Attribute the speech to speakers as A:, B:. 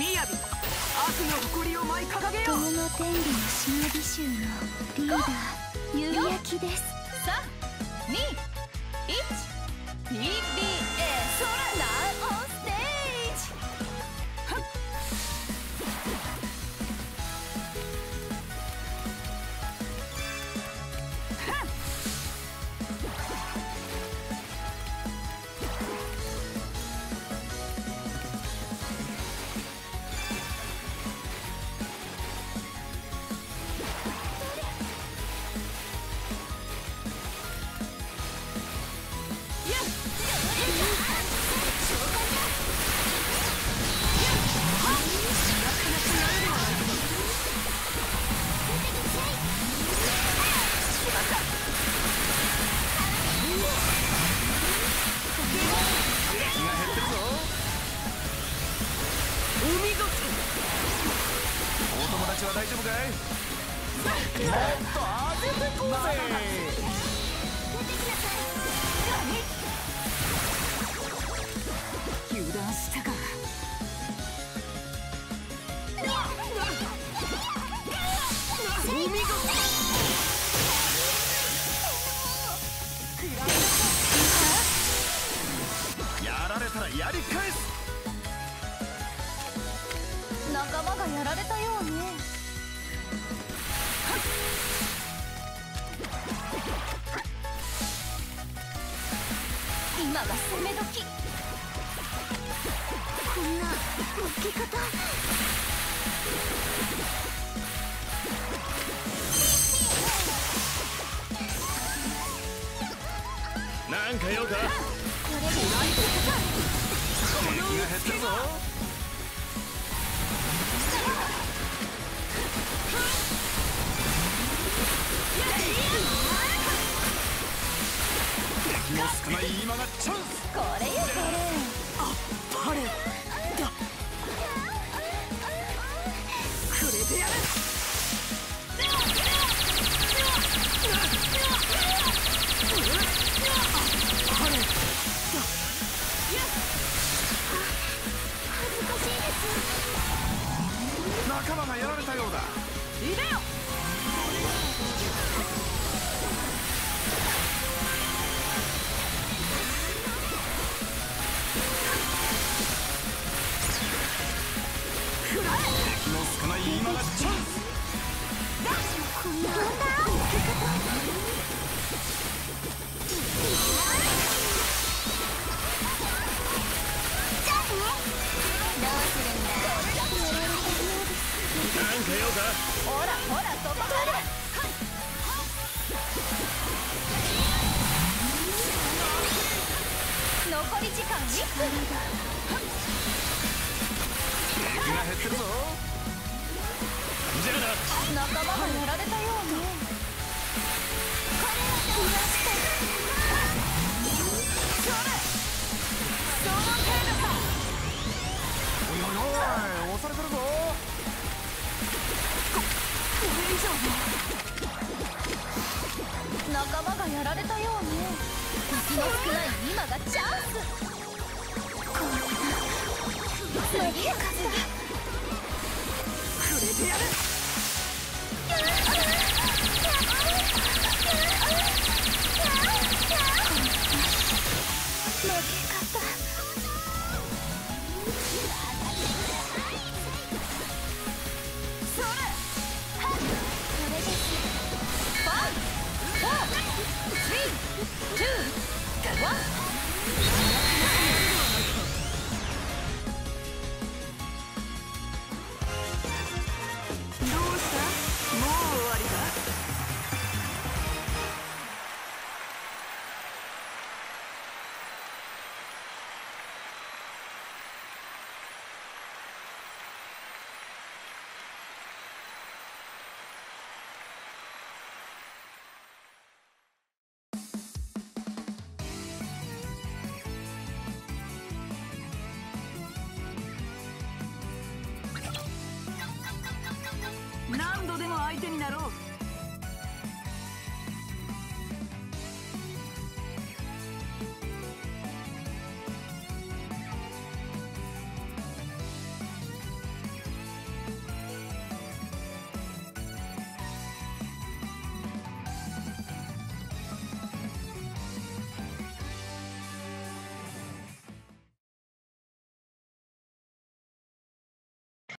A: みやび悪の誇りを舞い掲げよう。
B: 東の天理の忍び衆のリーダー夕焼きです。
C: 3 2 1
D: 丈夫かいもっと当ててこうぜ
A: 油断したかお見事
D: やられたらやり返す
C: 仲間がやられたようね。今が攻め時。
B: こんな負け方。
D: なんか用か？少ない今がチャンス
C: これよこ
A: パレだ。くれてやるパレ
D: 仲間がやられたようだ。
A: いでよ
D: の少ない今がチャンス
B: こんな
D: なんか用か
C: れほらほらそこまで残り時間1分
D: 敵が減ってるぞ
C: 仲間がやられたようね
D: おいおいおい押されてるぞ
C: 仲間がやられたようね敵の少な。い今がチャンス
B: 負け方
A: くれてやる。かった。何度でも相手になろう。